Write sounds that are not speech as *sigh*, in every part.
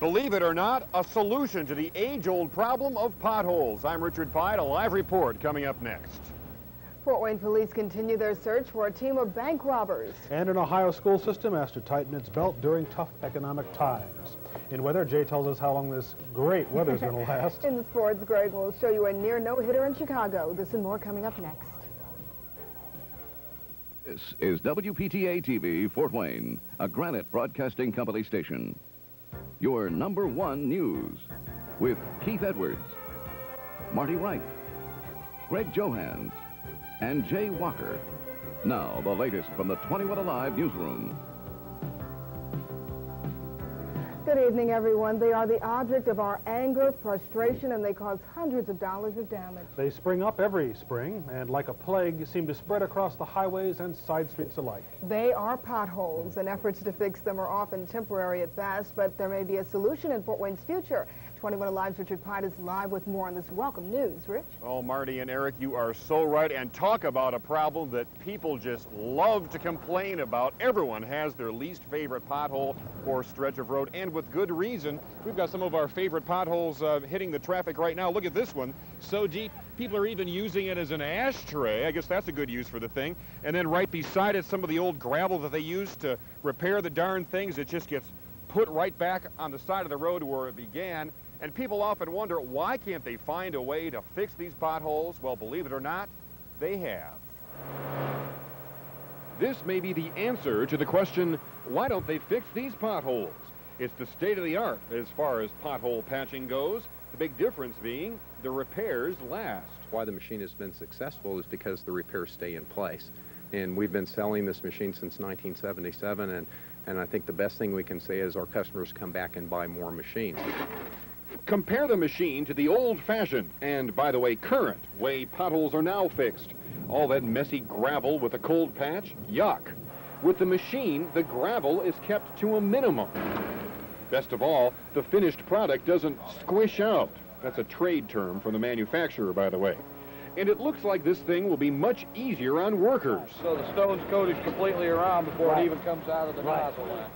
Believe it or not, a solution to the age-old problem of potholes. I'm Richard Pite, a live report coming up next. Fort Wayne police continue their search for a team of bank robbers. And an Ohio school system has to tighten its belt during tough economic times. In weather, Jay tells us how long this great weather is going *laughs* to last. in the sports, Greg will show you a near no-hitter in Chicago. This and more coming up next. This is WPTA TV, Fort Wayne, a Granite Broadcasting Company station. Your number one news with Keith Edwards, Marty Wright, Greg Johans, and Jay Walker. Now, the latest from the 21 Alive newsroom. Good evening, everyone. They are the object of our anger, frustration, and they cause hundreds of dollars of damage. They spring up every spring and, like a plague, seem to spread across the highways and side streets alike. They are potholes, and efforts to fix them are often temporary at best, but there may be a solution in Fort Wayne's future. 21 Alive's Richard Pite is live with more on this welcome news. Rich? Oh, Marty and Eric, you are so right. And talk about a problem that people just love to complain about. Everyone has their least favorite pothole or stretch of road, and with good reason. We've got some of our favorite potholes uh, hitting the traffic right now. Look at this one. So deep, people are even using it as an ashtray. I guess that's a good use for the thing. And then right beside it, some of the old gravel that they use to repair the darn things, it just gets put right back on the side of the road where it began. And people often wonder, why can't they find a way to fix these potholes? Well, believe it or not, they have. This may be the answer to the question, why don't they fix these potholes? It's the state of the art as far as pothole patching goes, the big difference being the repairs last. Why the machine has been successful is because the repairs stay in place. And we've been selling this machine since 1977, and, and I think the best thing we can say is our customers come back and buy more machines. Compare the machine to the old-fashioned, and by the way, current, way potholes are now fixed. All that messy gravel with a cold patch, yuck. With the machine, the gravel is kept to a minimum. Best of all, the finished product doesn't squish out. That's a trade term from the manufacturer, by the way. And it looks like this thing will be much easier on workers. So the stone's coated completely around before right. it even comes out of the right. nozzle.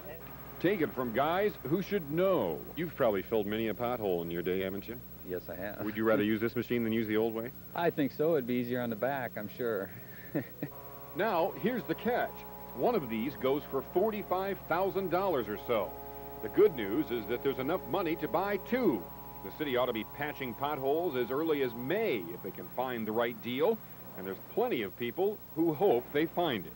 Take it from guys who should know. You've probably filled many a pothole in your day, haven't you? Yes, I have. Would you rather use this machine than use the old way? *laughs* I think so. It'd be easier on the back, I'm sure. *laughs* now, here's the catch. One of these goes for $45,000 or so. The good news is that there's enough money to buy two. The city ought to be patching potholes as early as May if they can find the right deal, and there's plenty of people who hope they find it.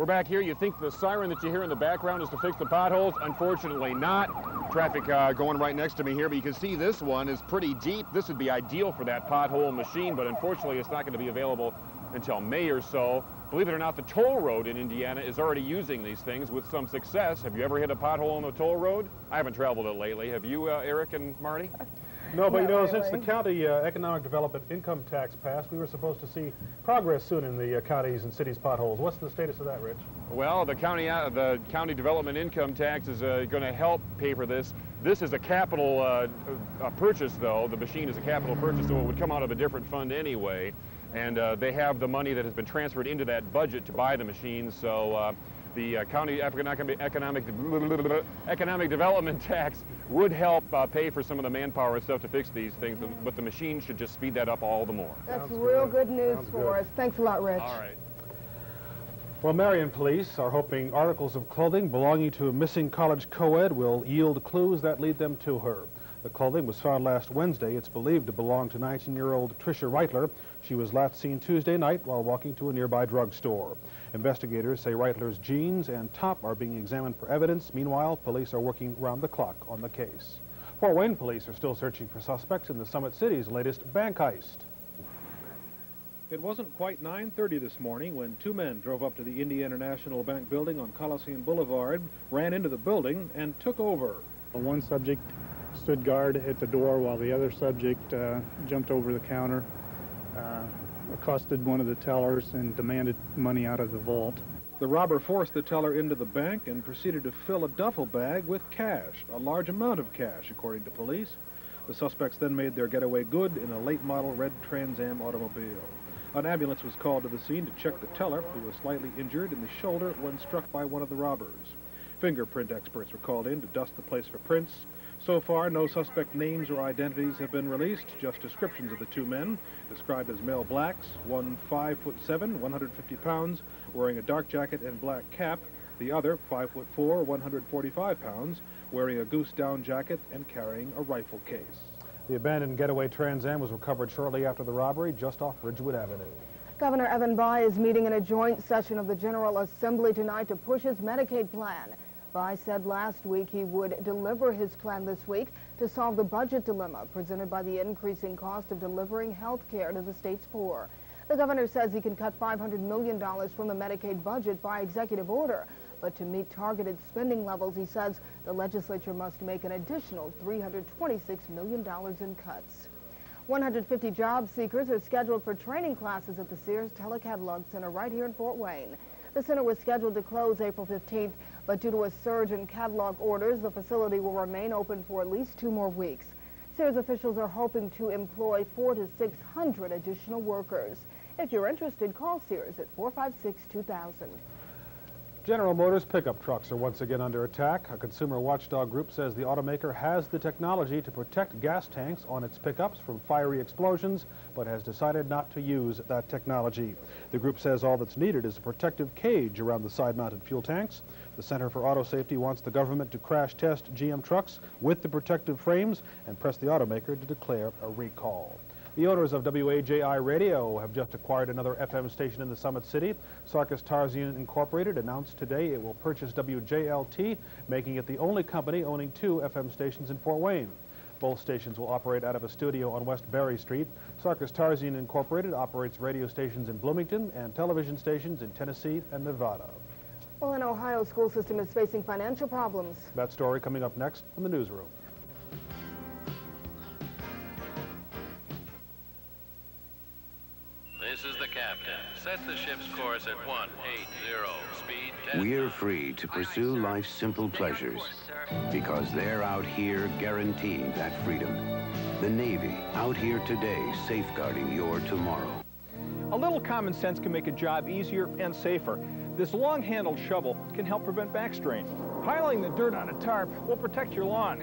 We're back here. You think the siren that you hear in the background is to fix the potholes? Unfortunately not. Traffic uh, going right next to me here, but you can see this one is pretty deep. This would be ideal for that pothole machine, but unfortunately it's not going to be available until May or so. Believe it or not, the toll road in Indiana is already using these things with some success. Have you ever hit a pothole on the toll road? I haven't traveled it lately. Have you, uh, Eric and Marty? No, but you know, really. since the county uh, economic development income tax passed, we were supposed to see progress soon in the uh, counties and cities potholes. What's the status of that, Rich? Well, the county uh, the county development income tax is uh, going to help pay for this. This is a capital uh, purchase, though. The machine is a capital purchase, so it would come out of a different fund anyway. And uh, they have the money that has been transferred into that budget to buy the machines. So the uh, county economic, economic, economic development *laughs* tax would help uh, pay for some of the manpower and stuff to fix these things, but the machine should just speed that up all the more. That's Sounds real good, good news Sounds for good. us. Thanks a lot, Rich. All right. Well, Marion police are hoping articles of clothing belonging to a missing college co-ed will yield clues that lead them to her. The clothing was found last Wednesday. It's believed to belong to 19-year-old Tricia Reitler. She was last seen Tuesday night while walking to a nearby drugstore. Investigators say Reitler's jeans and top are being examined for evidence. Meanwhile, police are working round the clock on the case. Fort Wayne police are still searching for suspects in the Summit City's latest bank heist. It wasn't quite 9.30 this morning when two men drove up to the Indiana National Bank building on Coliseum Boulevard, ran into the building, and took over. One subject stood guard at the door while the other subject uh, jumped over the counter, uh, accosted one of the tellers, and demanded money out of the vault. The robber forced the teller into the bank and proceeded to fill a duffel bag with cash, a large amount of cash, according to police. The suspects then made their getaway good in a late model red Trans Am automobile. An ambulance was called to the scene to check the teller, who was slightly injured in the shoulder when struck by one of the robbers. Fingerprint experts were called in to dust the place for prints. So far, no suspect names or identities have been released, just descriptions of the two men, described as male blacks, one 5 foot 7, 150 pounds, wearing a dark jacket and black cap, the other 5 foot 4, 145 pounds, wearing a goose down jacket and carrying a rifle case. The abandoned getaway Trans Am was recovered shortly after the robbery just off Ridgewood Avenue. Governor Evan Bayh is meeting in a joint session of the General Assembly tonight to push his Medicaid plan. Bayh said last week he would deliver his plan this week to solve the budget dilemma presented by the increasing cost of delivering health care to the state's poor. The governor says he can cut $500 million from the Medicaid budget by executive order. But to meet targeted spending levels, he says the legislature must make an additional $326 million in cuts. 150 job seekers are scheduled for training classes at the Sears Telecatalog Center right here in Fort Wayne. The center was scheduled to close April 15th, but due to a surge in catalog orders, the facility will remain open for at least two more weeks. Sears officials are hoping to employ four to 600 additional workers. If you're interested, call Sears at 456-2000. General Motors pickup trucks are once again under attack. A consumer watchdog group says the automaker has the technology to protect gas tanks on its pickups from fiery explosions, but has decided not to use that technology. The group says all that's needed is a protective cage around the side-mounted fuel tanks. The Center for Auto Safety wants the government to crash test GM trucks with the protective frames and press the automaker to declare a recall. The owners of WAJI Radio have just acquired another FM station in the Summit City. Sarkes Tarzian Incorporated announced today it will purchase WJLT, making it the only company owning two FM stations in Fort Wayne. Both stations will operate out of a studio on West Berry Street. Sarkes Tarzian Incorporated operates radio stations in Bloomington and television stations in Tennessee and Nevada. Well, an Ohio school system is facing financial problems. That story coming up next from the newsroom. Course at 180. Speed We're free to pursue life's simple pleasures because they're out here guaranteeing that freedom. The Navy, out here today, safeguarding your tomorrow. A little common sense can make a job easier and safer. This long-handled shovel can help prevent back strain. Piling the dirt on a tarp will protect your lawn.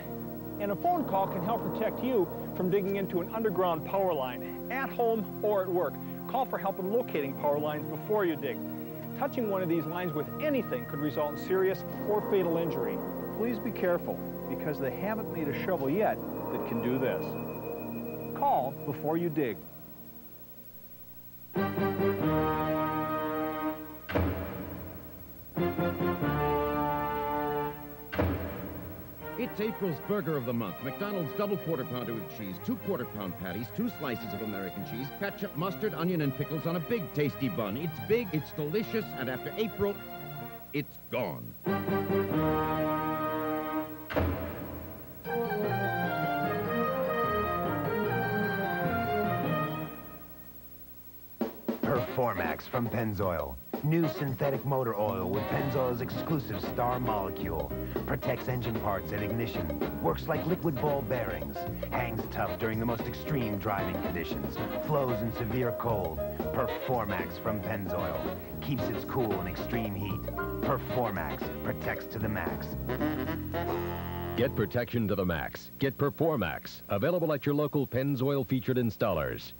And a phone call can help protect you from digging into an underground power line, at home or at work. Call for help in locating power lines before you dig. Touching one of these lines with anything could result in serious or fatal injury. Please be careful, because they haven't made a shovel yet that can do this. Call before you dig. It's April's Burger of the Month. McDonald's double quarter pounder with cheese, two quarter pound patties, two slices of American cheese, ketchup, mustard, onion, and pickles on a big tasty bun. It's big, it's delicious, and after April, it's gone. Performax from Pennzoil. New synthetic motor oil with Pennzoil's exclusive star molecule. Protects engine parts at ignition. Works like liquid ball bearings. Hangs tough during the most extreme driving conditions. Flows in severe cold. Performax from Pennzoil. Keeps its cool in extreme heat. Performax protects to the max. Get protection to the max. Get Performax. Available at your local Pennzoil featured installers.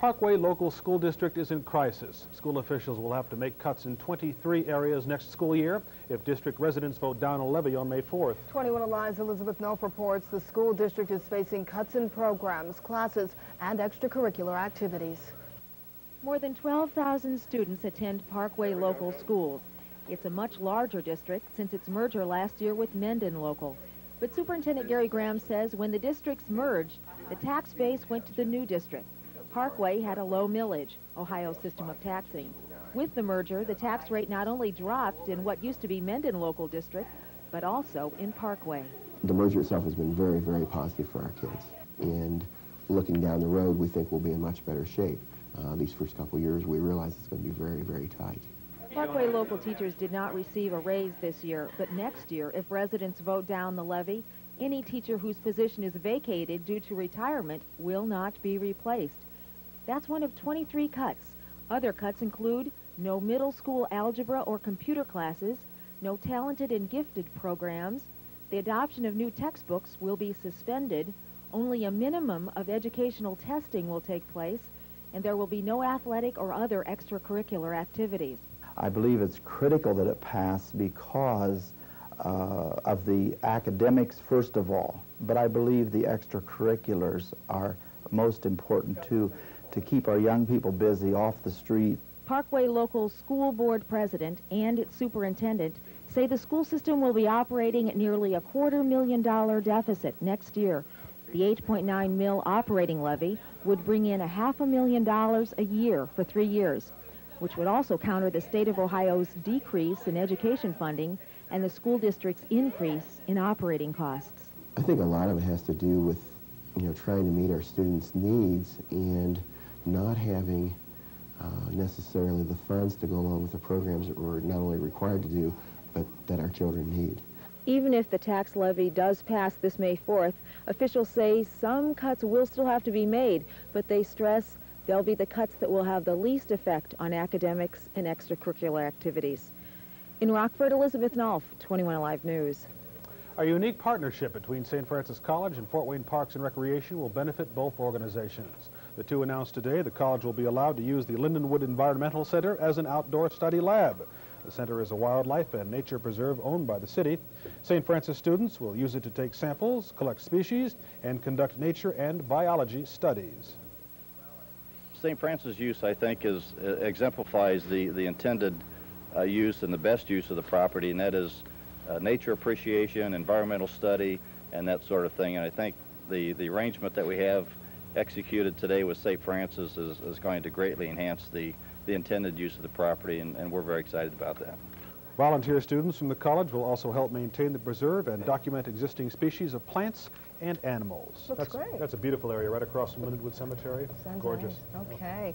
Parkway Local School District is in crisis. School officials will have to make cuts in 23 areas next school year if district residents vote down a levy on May 4th. 21 Alive's Elizabeth Melf reports the school district is facing cuts in programs, classes, and extracurricular activities. More than 12,000 students attend Parkway Local schools. It's a much larger district since its merger last year with Mendon Local. But Superintendent Gary Graham says when the districts merged, the tax base went to the new district. Parkway had a low millage, Ohio's system of taxing. With the merger, the tax rate not only dropped in what used to be Mendon Local District, but also in Parkway. The merger itself has been very, very positive for our kids. And looking down the road, we think we'll be in much better shape. Uh, these first couple years, we realize it's going to be very, very tight. Parkway local teachers did not receive a raise this year, but next year, if residents vote down the levy, any teacher whose position is vacated due to retirement will not be replaced. That's one of 23 cuts. Other cuts include no middle school algebra or computer classes, no talented and gifted programs, the adoption of new textbooks will be suspended, only a minimum of educational testing will take place, and there will be no athletic or other extracurricular activities. I believe it's critical that it pass because uh, of the academics, first of all, but I believe the extracurriculars are most important too, to keep our young people busy off the street. Parkway local school board president and its superintendent say the school system will be operating at nearly a quarter million dollar deficit next year. The 8.9 mil operating levy would bring in a half a million dollars a year for three years, which would also counter the state of Ohio's decrease in education funding and the school district's increase in operating costs. I think a lot of it has to do with, you know, trying to meet our students' needs and not having uh, necessarily the funds to go along with the programs that we're not only required to do, but that our children need. Even if the tax levy does pass this May 4th, officials say some cuts will still have to be made, but they stress they'll be the cuts that will have the least effect on academics and extracurricular activities. In Rockford, Elizabeth Nolf, 21 Alive News. A unique partnership between St. Francis College and Fort Wayne Parks and Recreation will benefit both organizations. The two announced today the college will be allowed to use the Lindenwood Environmental Center as an outdoor study lab. The center is a wildlife and nature preserve owned by the city. St. Francis students will use it to take samples, collect species, and conduct nature and biology studies. St. Francis use, I think, is uh, exemplifies the, the intended uh, use and the best use of the property, and that is uh, nature appreciation, environmental study, and that sort of thing. And I think the, the arrangement that we have executed today with St. Francis is, is going to greatly enhance the, the intended use of the property, and, and we're very excited about that. Volunteer students from the college will also help maintain the preserve and document existing species of plants and animals. Looks that's, great. That's a beautiful area right across from Lindenwood Cemetery. Sounds Gorgeous. nice. Okay.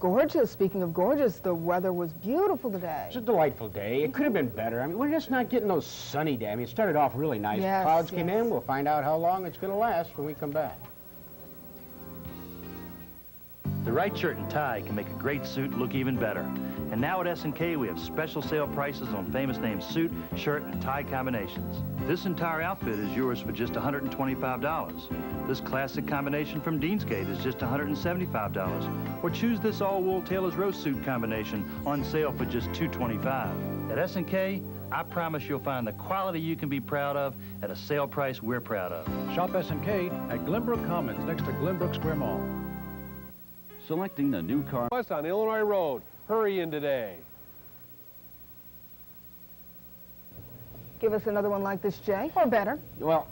Gorgeous. Speaking of gorgeous, the weather was beautiful today. It's a delightful day. It could have been better. I mean, we're just not getting those sunny days. I mean, it started off really nice. Yes, Clouds came in. We'll find out how long it's going to last when we come back. The right shirt and tie can make a great suit look even better. And now at S&K, we have special sale prices on famous name suit, shirt, and tie combinations. This entire outfit is yours for just $125. This classic combination from Deansgate is just $175. Or choose this all-wool Taylor's Roast suit combination on sale for just 225. At S&K, I promise you'll find the quality you can be proud of at a sale price we're proud of. Shop S&K at Glenbrook Commons next to Glenbrook Square Mall. Selecting a new car. West on Illinois Road. Hurry in today. Give us another one like this, Jay, or better. Well,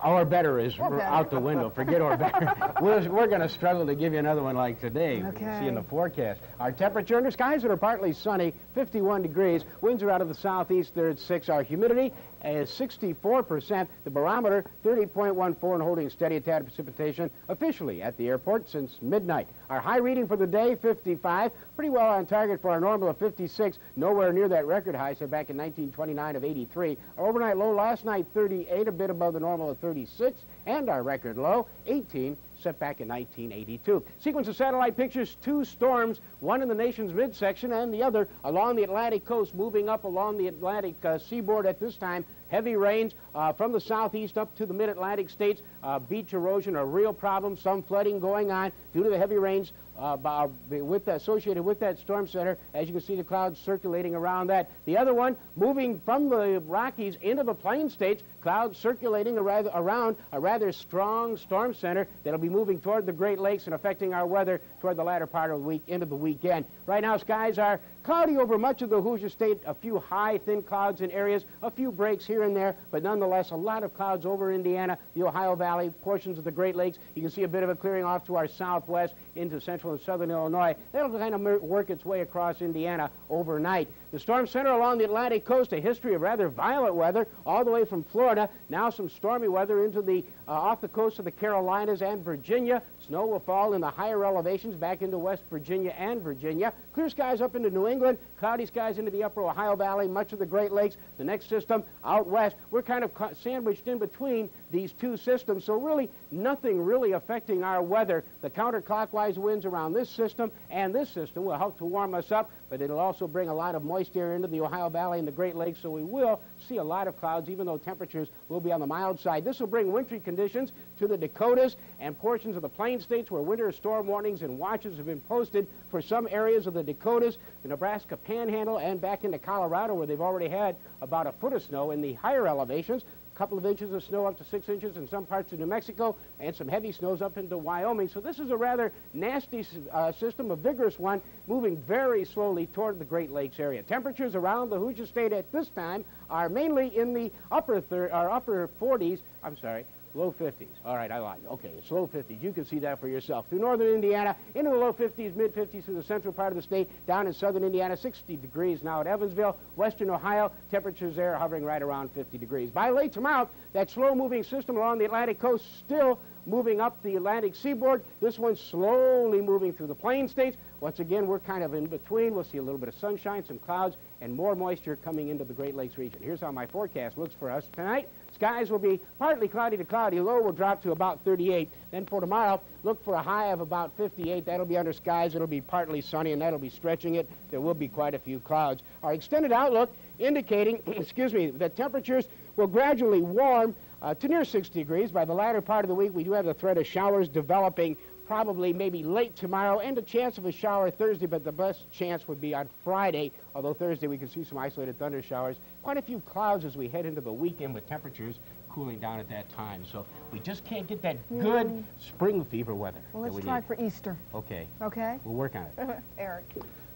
our better is better. out the window. Forget our better. *laughs* we're we're going to struggle to give you another one like today. We can Okay. see in the forecast. Our temperature under skies that are partly sunny, 51 degrees. Winds are out of the southeast, they're at 6. Our humidity is 64%. The barometer, 30.14 and holding steady. A tad of precipitation officially at the airport since midnight. Our high reading for the day, 55. Pretty well on target for our normal of 56. Nowhere near that record high set back in 1929 of 83. Our overnight low last night, 38, a bit above the normal of 36. And our record low, 18, set back in 1982. Sequence of satellite pictures, two storms, one in the nation's midsection and the other along the Atlantic coast, moving up along the Atlantic uh, seaboard at this time. Heavy rains uh, from the southeast up to the mid-Atlantic states. Uh, beach erosion, a real problem. Some flooding going on due to the heavy rains uh, with associated with that storm center. As you can see, the clouds circulating around that. The other one moving from the Rockies into the plain states. Clouds circulating around a rather strong storm center that'll be moving toward the Great Lakes and affecting our weather toward the latter part of the week into the weekend. Right now, skies are cloudy over much of the Hoosier State. A few high, thin clouds in areas, a few breaks here and there, but nonetheless, a lot of clouds over Indiana, the Ohio Valley, portions of the Great Lakes. You can see a bit of a clearing off to our southwest into central and southern Illinois. That'll kind of work its way across Indiana overnight. The storm center along the Atlantic coast, a history of rather violent weather all the way from Florida. Now some stormy weather into the uh, off the coast of the Carolinas and Virginia. Snow will fall in the higher elevations back into West Virginia and Virginia. Clear skies up into New England, cloudy skies into the upper Ohio Valley, much of the Great Lakes. The next system out west, we're kind of sandwiched in between these two systems, so really nothing really affecting our weather. The counterclockwise winds around this system and this system will help to warm us up, but it'll also bring a lot of moist air into the Ohio Valley and the Great Lakes, so we will see a lot of clouds, even though temperatures will be on the mild side. This will bring wintry conditions to the Dakotas and portions of the Plain States where winter storm warnings and watches have been posted for some areas of the Dakotas, the Nebraska Panhandle, and back into Colorado where they've already had about a foot of snow in the higher elevations couple of inches of snow up to six inches in some parts of New Mexico, and some heavy snows up into Wyoming. So this is a rather nasty uh, system, a vigorous one, moving very slowly toward the Great Lakes area. Temperatures around the Hoosier State at this time are mainly in the upper, thir or upper 40s, I'm sorry, Low 50s. All right, I lied. Okay, it's low 50s. You can see that for yourself. Through northern Indiana, into the low 50s, mid 50s through the central part of the state, down in southern Indiana, 60 degrees now at Evansville. Western Ohio, temperatures there hovering right around 50 degrees. By late tomorrow, that slow-moving system along the Atlantic coast still moving up the Atlantic seaboard. This one's slowly moving through the plain states. Once again, we're kind of in between. We'll see a little bit of sunshine, some clouds, and more moisture coming into the Great Lakes region. Here's how my forecast looks for us tonight. Skies will be partly cloudy to cloudy. Low will drop to about 38. Then for tomorrow, look for a high of about 58. That'll be under skies. It'll be partly sunny, and that'll be stretching it. There will be quite a few clouds. Our extended outlook indicating, *clears throat* excuse me, that temperatures will gradually warm uh, to near 60 degrees. By the latter part of the week, we do have the threat of showers developing probably maybe late tomorrow and a chance of a shower Thursday, but the best chance would be on Friday, although Thursday we can see some isolated thunder showers. Quite a few clouds as we head into the weekend with temperatures cooling down at that time. So we just can't get that good mm. spring fever weather. Well, let's we try need. for Easter. Okay. Okay? We'll work on it. *laughs* Eric.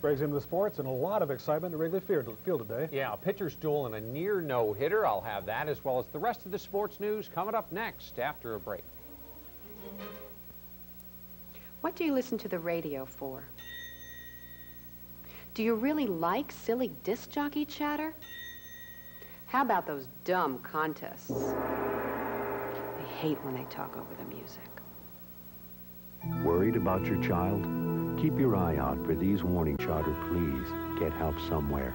Brings into the sports and a lot of excitement at Wrigley Field today. Yeah, a pitcher's duel and a near no-hitter. I'll have that as well as the rest of the sports news coming up next after a break. What do you listen to the radio for? Do you really like silly disc jockey chatter? How about those dumb contests? I hate when they talk over the music. Worried about your child? Keep your eye out for these warning shots please get help somewhere.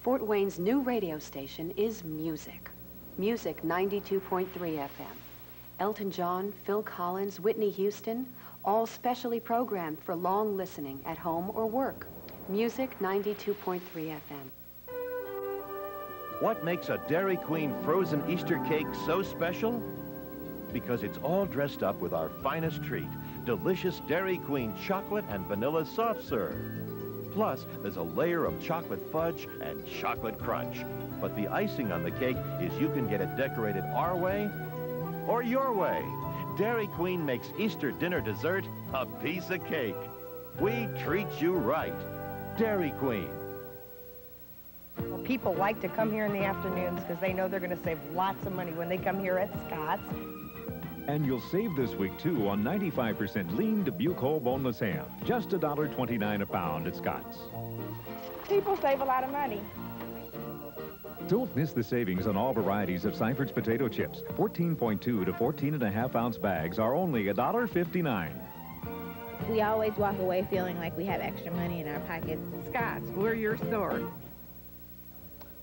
Fort Wayne's new radio station is Music. Music 92.3 FM. Elton John, Phil Collins, Whitney Houston, all specially programmed for long listening at home or work. Music 92.3 FM. What makes a Dairy Queen frozen Easter cake so special? Because it's all dressed up with our finest treat, delicious Dairy Queen chocolate and vanilla soft serve. Plus, there's a layer of chocolate fudge and chocolate crunch. But the icing on the cake is you can get it decorated our way or your way. Dairy Queen makes Easter dinner dessert a piece of cake. We treat you right. Dairy Queen. Well, people like to come here in the afternoons because they know they're going to save lots of money when they come here at Scott's. And you'll save this week, too, on 95% lean Dubuque whole boneless ham. Just $1.29 a pound at Scott's. People save a lot of money. Don't miss the savings on all varieties of Seyfert's potato chips. 14.2 to 14 and a half ounce bags are only $1.59. We always walk away feeling like we have extra money in our pockets. Scott's, we're your store.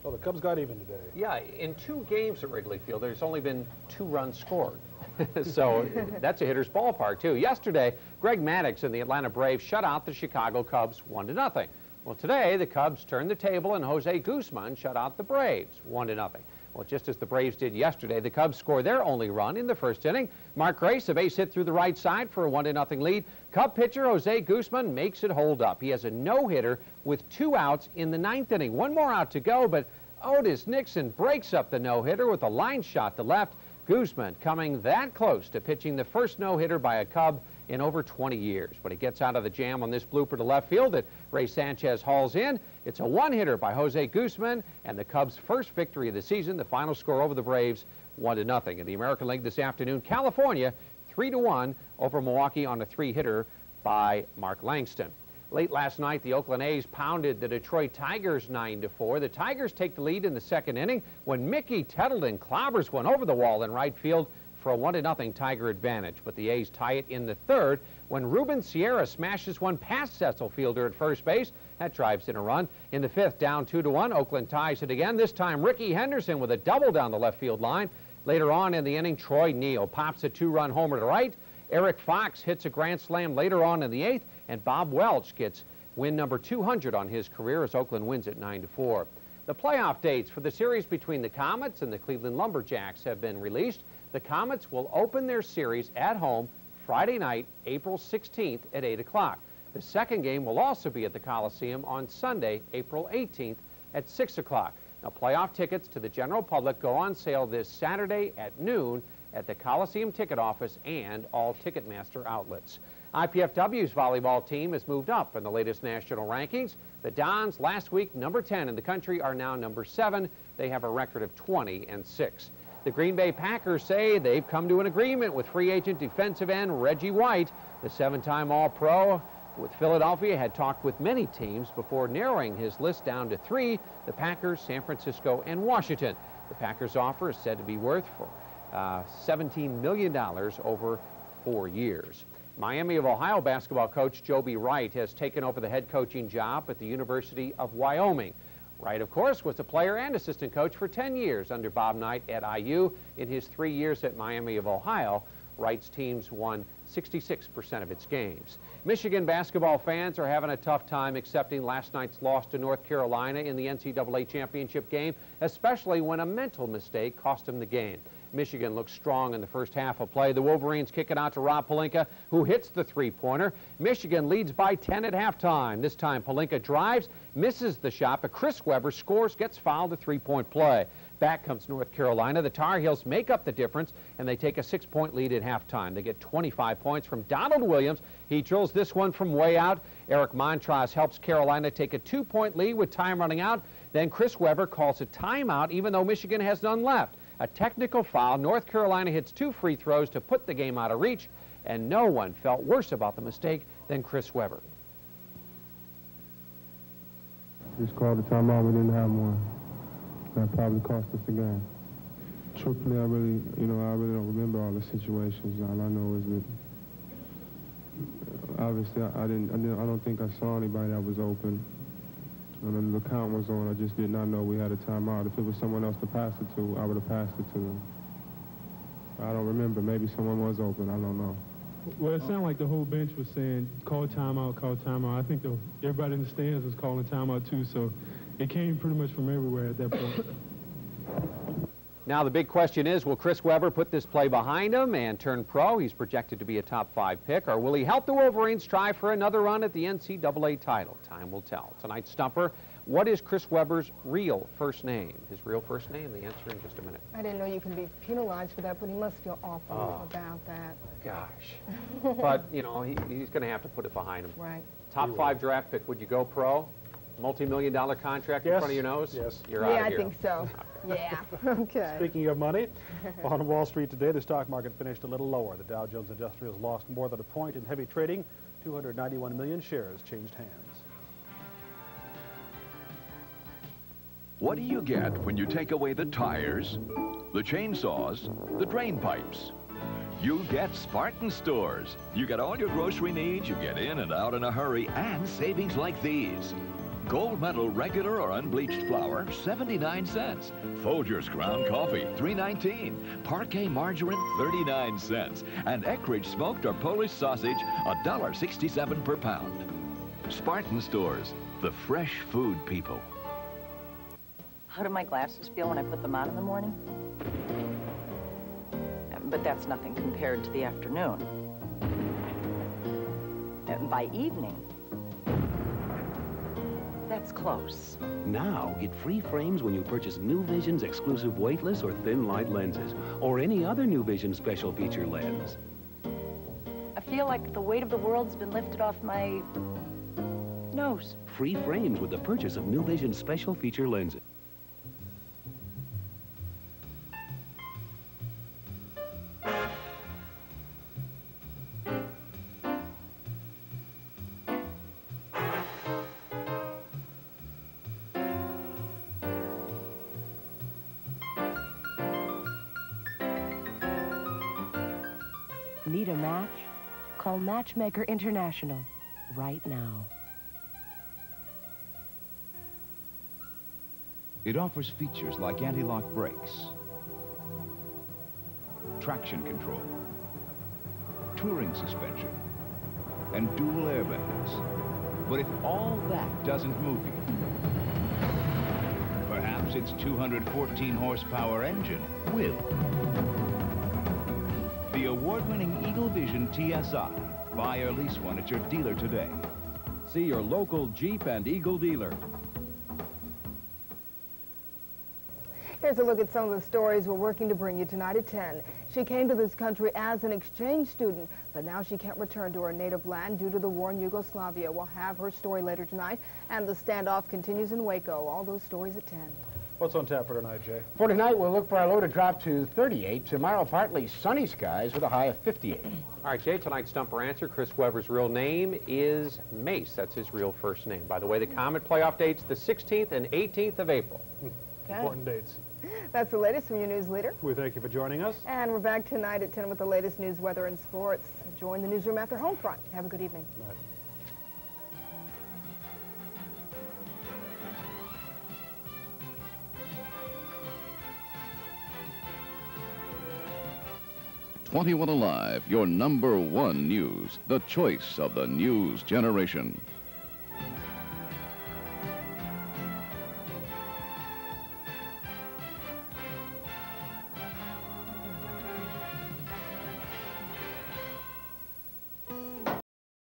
Well, the Cubs got even today. Yeah, in two games at Wrigley Field, there's only been two runs scored. *laughs* so that's a hitter's ballpark, too. Yesterday, Greg Maddux and the Atlanta Braves shut out the Chicago Cubs 1 to nothing. Well, today, the Cubs turned the table and Jose Guzman shut out the Braves, 1 to nothing. Well, just as the Braves did yesterday, the Cubs score their only run in the first inning. Mark Grace, a base hit through the right side for a 1 to nothing lead. Cub pitcher Jose Guzman makes it hold up. He has a no-hitter with two outs in the ninth inning. One more out to go, but Otis Nixon breaks up the no-hitter with a line shot to left. Guzman coming that close to pitching the first no-hitter by a Cub in over 20 years. When he gets out of the jam on this blooper to left field that Rey Sanchez hauls in, it's a one-hitter by Jose Guzman and the Cubs' first victory of the season. The final score over the Braves, 1 to nothing. In the American League this afternoon, California 3 to 1 over Milwaukee on a three-hitter by Mark Langston. Late last night, the Oakland A's pounded the Detroit Tigers 9-4. The Tigers take the lead in the second inning when Mickey Tettleton clobbers one over the wall in right field for a 1-0 Tiger advantage. But the A's tie it in the third when Ruben Sierra smashes one past Cecil Fielder at first base. That drives in a run. In the fifth, down two to one, Oakland ties it again. This time, Rickey Henderson with a double down the left field line. Later on in the inning, Troy Neel pops a two-run homer to right. Eric Fox hits a grand slam later on in the eighth, and Bob Welch gets win number 200 on his career as Oakland wins at 9 to 4. The playoff dates for the series between the Comets and the Cleveland Lumberjacks have been released. The Comets will open their series at home Friday night, April 16th at 8 o'clock. The second game will also be at the Coliseum on Sunday, April 18th at 6 o'clock. Now, playoff tickets to the general public go on sale this Saturday at noon at the Coliseum ticket office and all Ticketmaster outlets. IPFW's volleyball team has moved up in the latest national rankings. The Dons, last week number 10 in the country, are now number 7. They have a record of 20 and 6. The Green Bay Packers say they've come to an agreement with free agent defensive end Reggie White. The seven-time All-Pro with Philadelphia had talked with many teams before narrowing his list down to three, the Packers, San Francisco, and Washington. The Packers offer is said to be worth for uh, $17 million over four years. Miami of Ohio basketball coach Joby Wright has taken over the head coaching job at the University of Wyoming. Wright, of course, was a player and assistant coach for 10 years under Bob Knight at IU. In his three years at Miami of Ohio, Wright's teams won 66% of its games. Michigan basketball fans are having a tough time accepting last night's loss to North Carolina in the NCAA championship game, especially when a mental mistake cost them the game. Michigan looks strong in the first half of play. The Wolverines kick it out to Rob Pelinka, who hits the three-pointer. Michigan leads by 10 at halftime. This time, Pelinka drives, misses the shot, but Chris Webber scores, gets fouled, a three-point play. Back comes North Carolina. The Tar Heels make up the difference, and they take a six-point lead at halftime. They get 25 points from Donald Williams. He drills this one from way out. Eric Montross helps Carolina take a two-point lead with time running out. Then Chris Webber calls a timeout, even though Michigan has none left. A technical foul. North Carolina hits two free throws to put the game out of reach, and no one felt worse about the mistake than Chris Webber. Just called a timeout. We didn't have one. That probably cost us the game. Truthfully, I really, you know, I really don't remember all the situations. All I know is that uh, obviously I, I didn't, I didn't, I don't think I saw anybody that was open. Then the count was on. I just did not know we had a timeout. If it was someone else to pass it to, I would have passed it to them. I don't remember. Maybe someone was open. I don't know. Well, it sounded like the whole bench was saying, call timeout, call timeout. I think the, everybody in the stands was calling timeout too, so it came pretty much from everywhere at that point. Now the big question is, will Chris Webber put this play behind him and turn pro? He's projected to be a top five pick. Or will he help the Wolverines try for another run at the NCAA title? Time will tell. Tonight's stumper, what is Chris Webber's real first name? His real first name? The answer in just a minute. I didn't know you can be penalized for that, but he must feel awful Oh. about that. Gosh. *laughs* but, you know, he, he's going to have to put it behind him. Right. Top five draft pick, would you go pro? Multi-million dollar contract in front of your nose? Yes. You're yeah, out of I think so. *laughs* yeah. *laughs* Okay. Speaking of money, on Wall Street today, the stock market finished a little lower. The Dow Jones Industrials lost more than a point in heavy trading. 291 million shares changed hands. What do you get when you take away the tires, the chainsaws, the drain pipes? You get Spartan Stores. You get all your grocery needs, you get in and out in a hurry, and savings like these. Gold medal regular or unbleached flour, 79 cents. Folgers ground coffee, 3.19. Parkay margarine, 39 cents. And Eckrich smoked or Polish sausage, $1.67 per pound. Spartan Stores, the fresh food people. How do my glasses feel when I put them on in the morning? Um, but that's nothing compared to the afternoon. Uh, by evening, that's close. Now, get free frames when you purchase New Vision's exclusive weightless or thin light lenses, or any other New Vision special feature lens. I feel like the weight of the world's been lifted off my nose. Free frames with the purchase of New Vision special feature lenses. Matchmaker International right now. It offers features like anti-lock brakes, traction control, touring suspension, and dual airbags. But if all that doesn't move you, perhaps its 214 horsepower engine will. The award-winning Eagle Vision TSI. Buy or lease one at your dealer today. See your local Jeep and Eagle dealer. Here's a look at some of the stories we're working to bring you tonight at 10. She came to this country as an exchange student, but now she can't return to her native land due to the war in Yugoslavia. We'll have her story later tonight, and the standoff continues in Waco. All those stories at 10. What's on tap for tonight, Jay? For tonight, we'll look for our low to drop to 38. Tomorrow, partly sunny skies with a high of 58. All right, Jay, tonight's stumper answer, Chris Webber's real name is Mayce. That's his real first name. By the way, the Comet playoff dates the 16th and 18th of April. Hmm, okay. Important dates. That's the latest from your news leader. We thank you for joining us. And we're back tonight at 10 with the latest news, weather, and sports. Join the newsroom after home front. Have a good evening. Night. Twenty-one Alive, your number one news, the choice of the news generation.